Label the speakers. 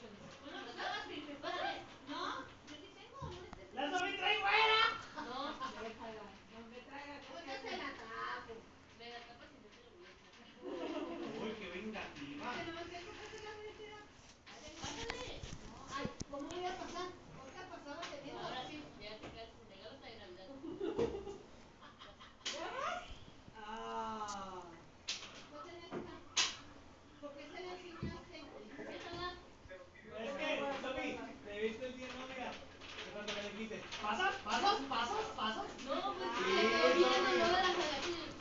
Speaker 1: questions.
Speaker 2: dice, ¿pasas? ¿Pasas? ¿Pasas? ¿Pasas?
Speaker 3: No, pues sí, no, no, no,